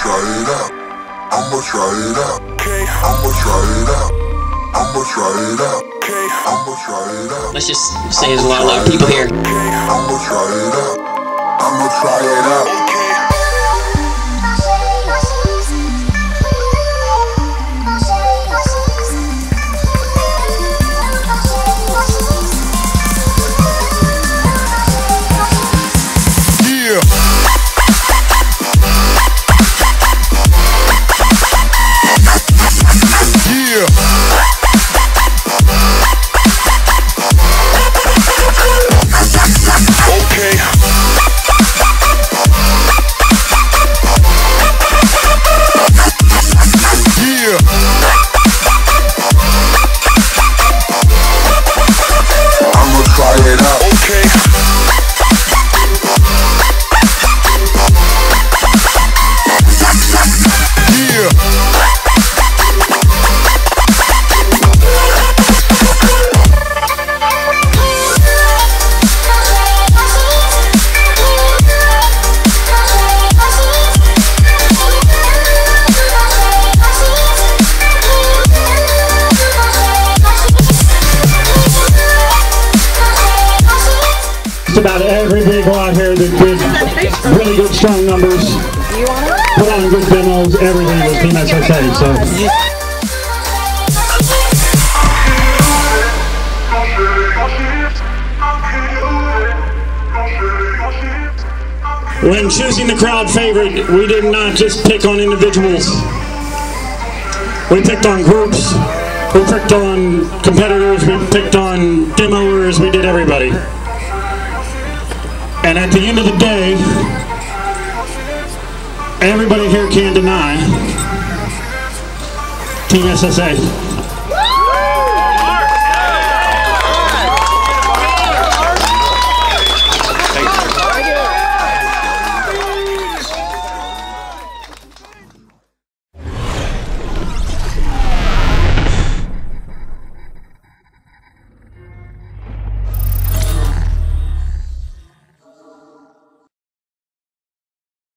try it out. I'ma try it out. I'ma try it out. I'ma try it out. I'ma try it out. Let's just say there's a lot of people here. I'ma try it out. I'ma try it out. Just about every vehicle out here that did really good, strong numbers, put on good demos, everything was Team SSA. So when choosing the crowd favorite, we did not just pick on individuals. We picked on groups. We picked on competitors. We picked on demoers. We did everybody. And at the end of the day, everybody here can deny Team SSA.